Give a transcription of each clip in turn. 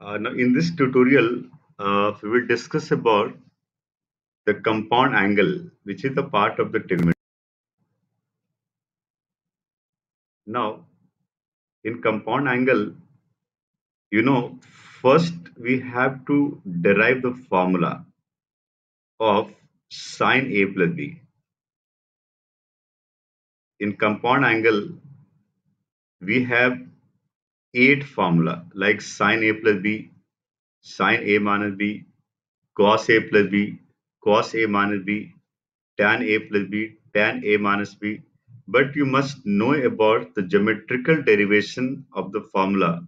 Uh, now in this tutorial, uh, we will discuss about the compound angle, which is the part of the trigonometry. Now, in compound angle, you know, first we have to derive the formula of sine A plus B. In compound angle, we have eight formula like sine A plus B, sine A minus B, cos A plus B, cos A minus B, tan A plus B, tan A minus B. But you must know about the geometrical derivation of the formula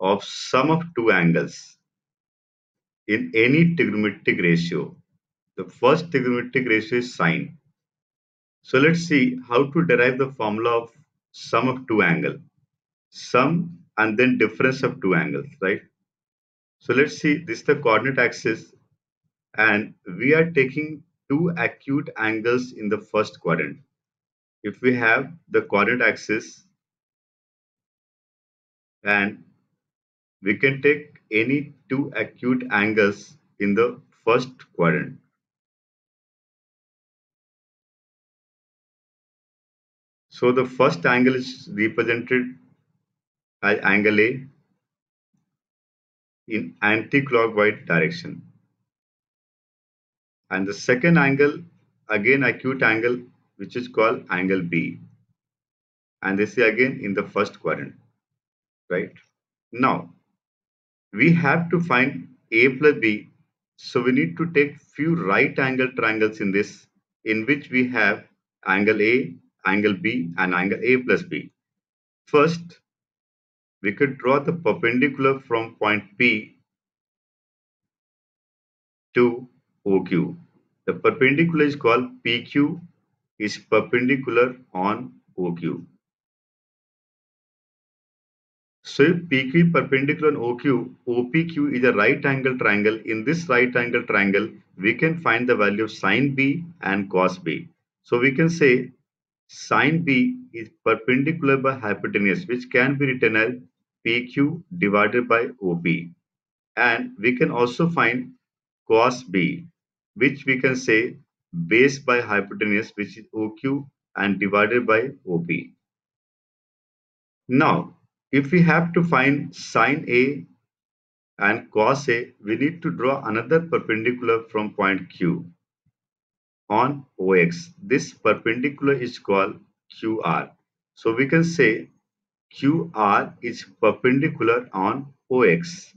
of sum of two angles in any trigonometric ratio. The first trigonometric ratio is sine. So let's see how to derive the formula of sum of two angle. Sum and then difference of two angles, right? So let's see, this is the coordinate axis and we are taking two acute angles in the first quadrant. If we have the coordinate axis and we can take any two acute angles in the first quadrant. So the first angle is represented as angle A in anti-clockwise direction. And the second angle, again acute angle, which is called angle B. And this is again in the first quadrant, right? Now, we have to find A plus B. So we need to take few right angle triangles in this, in which we have angle A, angle B and angle A plus B. First, we could draw the perpendicular from point P to OQ. The perpendicular is called PQ is perpendicular on OQ. So if PQ perpendicular on OQ, OPQ is a right angle triangle. In this right angle triangle, we can find the value of sine B and cos B. So we can say sine B is perpendicular by hypotenuse, which can be written as PQ divided by OP. And we can also find cos B, which we can say base by hypotenuse, which is OQ and divided by OP. Now, if we have to find sine A and cos A, we need to draw another perpendicular from point Q on OX. This perpendicular is called QR. So we can say QR is perpendicular on OX.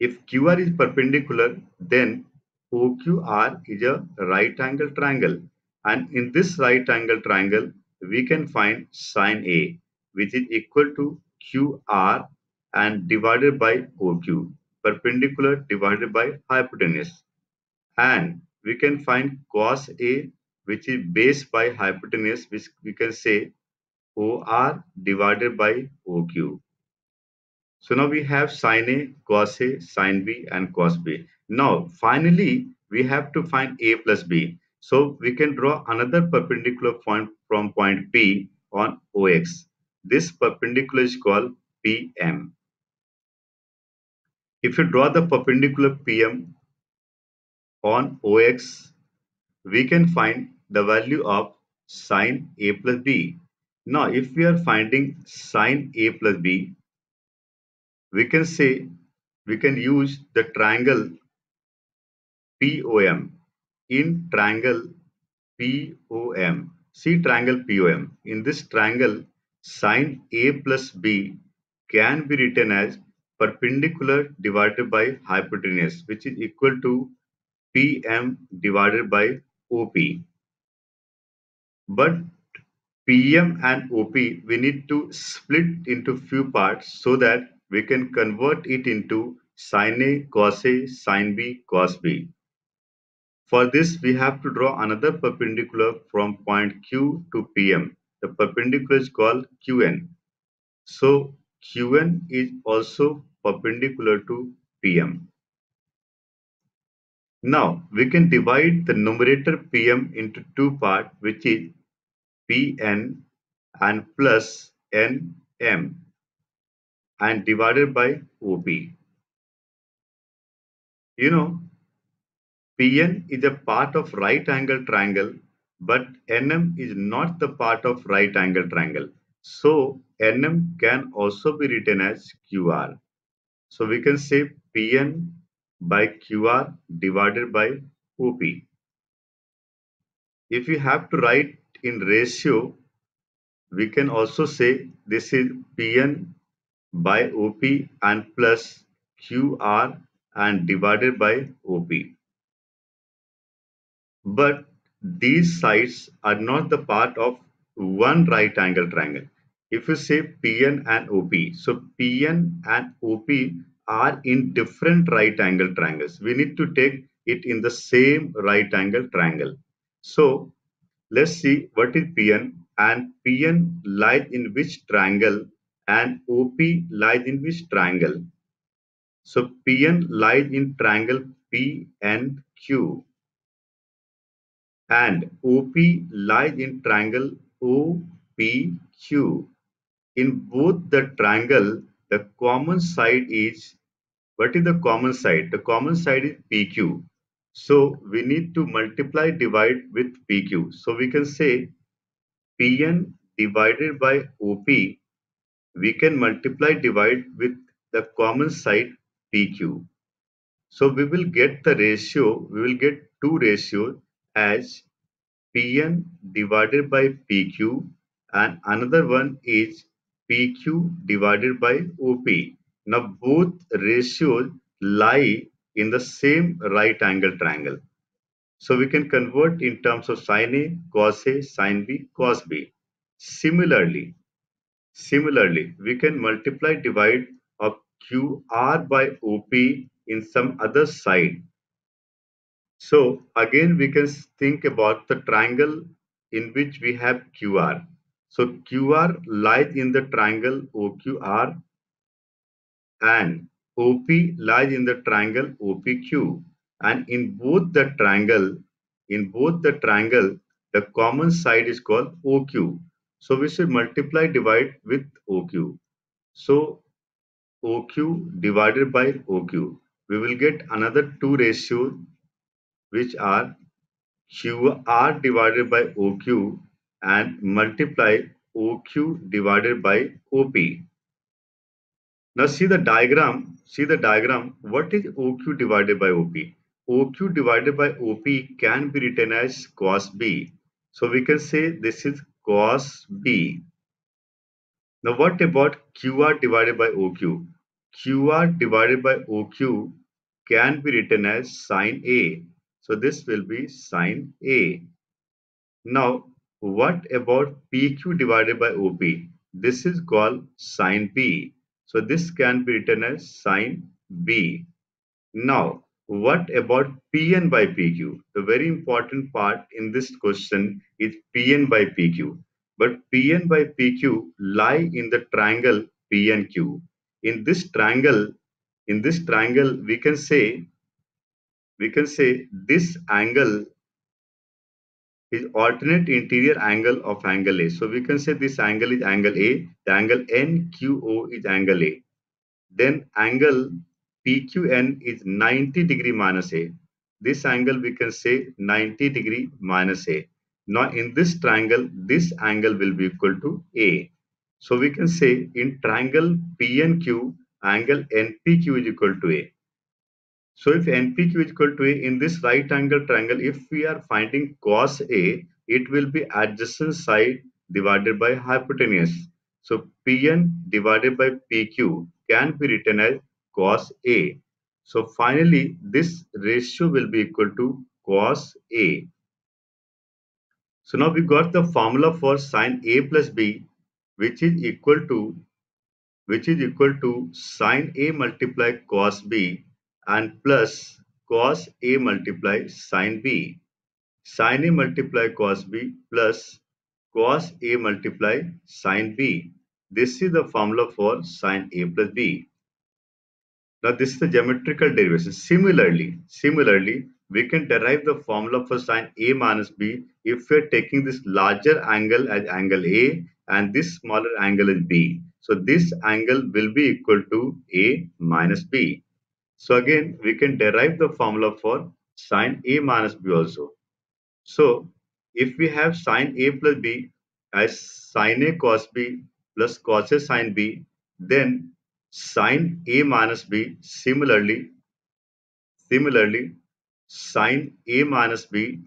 If QR is perpendicular, then OQR is a right angle triangle. And in this right angle triangle, we can find sine A, which is equal to QR and divided by OQ, perpendicular divided by hypotenuse. And we can find cos A, which is base by hypotenuse, which we can say OR divided by OQ. So now we have sine A, cos A, sine B and cos B. Now finally we have to find A plus B. So we can draw another perpendicular point from point P on OX. This perpendicular is called PM. If you draw the perpendicular PM on OX, we can find the value of sine A plus B. Now, if we are finding sine A plus B, we can say we can use the triangle POM in triangle POM. See triangle POM. In this triangle, sine A plus B can be written as perpendicular divided by hypotenuse, which is equal to PM divided by OP. But PM and OP, we need to split into few parts so that we can convert it into sine A, cos A, sine B, cos B. For this, we have to draw another perpendicular from point Q to PM. The perpendicular is called QN. So QN is also perpendicular to PM. Now, we can divide the numerator PM into two parts, which is Pn and plus Nm and divided by OP. You know, PN is a part of right angle triangle, but NM is not the part of right angle triangle. So NM can also be written as QR. So we can say PN by QR divided by OP. If you have to write in ratio, we can also say this is Pn by OP and plus QR and divided by OP. But these sides are not the part of one right angle triangle. If you say PN and OP, so PN and OP are in different right angle triangles. We need to take it in the same right angle triangle. So let's see what is PN and PN lies in which triangle and OP lies in which triangle. So PN lies in triangle PNQ and OP lies in triangle OPQ. In both the triangle, the common side is, what is the common side? The common side is PQ. So we need to multiply divide with PQ. So we can say PN divided by OP, we can multiply divide with the common side PQ. So we will get the ratio, we will get two ratios as Pn divided by Pq and another one is PQ divided by OP. Now both ratios lie in the same right angle triangle. So we can convert in terms of sine A, cos A, sine B, cos B. Similarly, similarly, we can multiply divide of QR by OP in some other side so again, we can think about the triangle in which we have QR. So QR lies in the triangle OQR and OP lies in the triangle OPQ. And in both the triangle, in both the triangle, the common side is called OQ. So we should multiply divide with OQ. So OQ divided by OQ. We will get another two ratios which are QR divided by OQ and multiply OQ divided by OP. Now see the diagram, see the diagram, what is OQ divided by OP? OQ divided by OP can be written as cos B. So we can say this is cos B. Now what about QR divided by OQ? QR divided by OQ can be written as sine A. So this will be sine A. Now, what about PQ divided by OP? This is called sine B. So this can be written as sine B. Now, what about PN by PQ? The very important part in this question is PN by PQ. But PN by PQ lie in the triangle PNQ. In this triangle, in this triangle, we can say we can say this angle is alternate interior angle of angle A. So we can say this angle is angle A, the angle NQO is angle A. Then angle PQN is 90 degree minus A. This angle we can say 90 degree minus A. Now in this triangle, this angle will be equal to A. So we can say in triangle PNQ, angle NPQ is equal to A. So if NPQ is equal to A in this right angle triangle, if we are finding cos A, it will be adjacent side divided by hypotenuse. So PN divided by PQ can be written as cos A. So finally, this ratio will be equal to cos A. So now we got the formula for sine A plus B, which is equal to which is equal to sine A multiply cos B and plus cos A multiply sin B. Sin A multiply cos B plus cos A multiply sin B. This is the formula for sin A plus B. Now this is the geometrical derivation. Similarly, similarly, we can derive the formula for sin A minus B if we are taking this larger angle as angle A and this smaller angle is B. So this angle will be equal to A minus B. So again, we can derive the formula for sine A minus B also. So if we have sine A plus B as sine A cos B plus cos A sine B, then sine A minus B similarly, similarly sine A minus B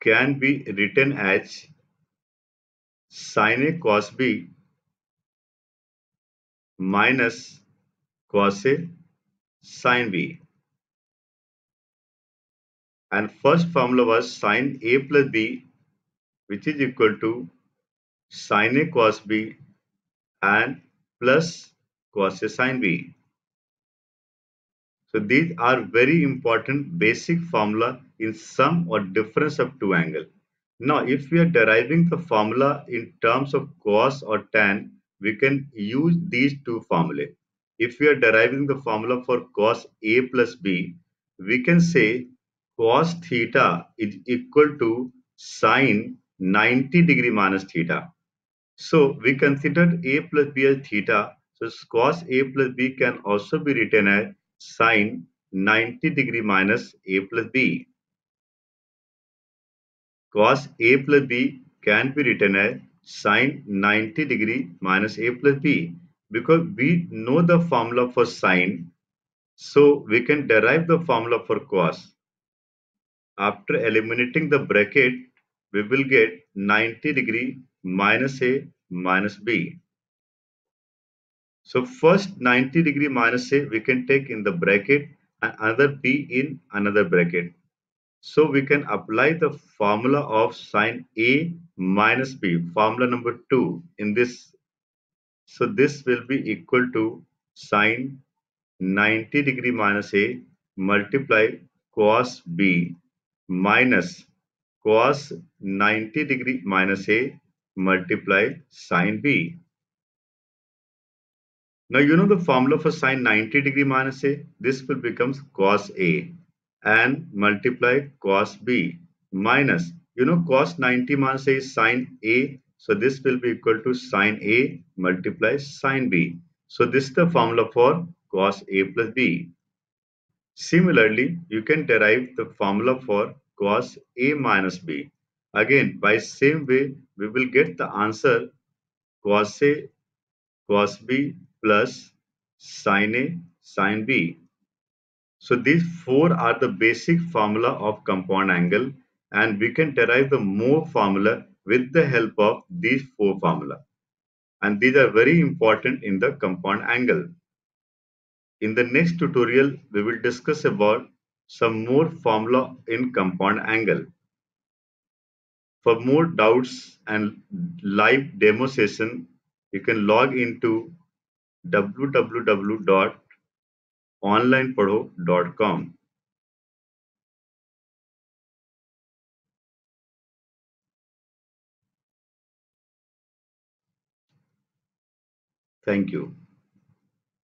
can be written as sine A cos B minus cos A sine B. And first formula was sine A plus B which is equal to sine A cos B and plus cos A sine B. So these are very important basic formula in sum or difference of two angle. Now if we are deriving the formula in terms of cos or tan, we can use these two formulae. If we are deriving the formula for cos A plus B, we can say cos theta is equal to sine 90 degree minus theta. So we considered A plus B as theta. So cos A plus B can also be written as sine 90 degree minus A plus B. Cos A plus B can be written as sine 90 degree minus A plus B because we know the formula for sine. So we can derive the formula for cos. After eliminating the bracket, we will get 90 degree minus A minus B. So first 90 degree minus A we can take in the bracket and another B in another bracket. So we can apply the formula of sine A minus B, formula number 2 in this. So this will be equal to sine 90 degree minus A multiply cos B minus cos 90 degree minus A multiply sine B. Now you know the formula for sine 90 degree minus A. This will become cos A and multiply cos B minus you know cos 90 minus A is sine A. So this will be equal to sine A multiply sine B. So this is the formula for cos A plus B. Similarly, you can derive the formula for cos A minus B. Again, by same way, we will get the answer cos A cos B plus sine A sine B. So these four are the basic formula of compound angle and we can derive the more formula with the help of these four formula. And these are very important in the compound angle. In the next tutorial, we will discuss about some more formula in compound angle. For more doubts and live demo session, you can log into www.onlinepadho.com. Thank you.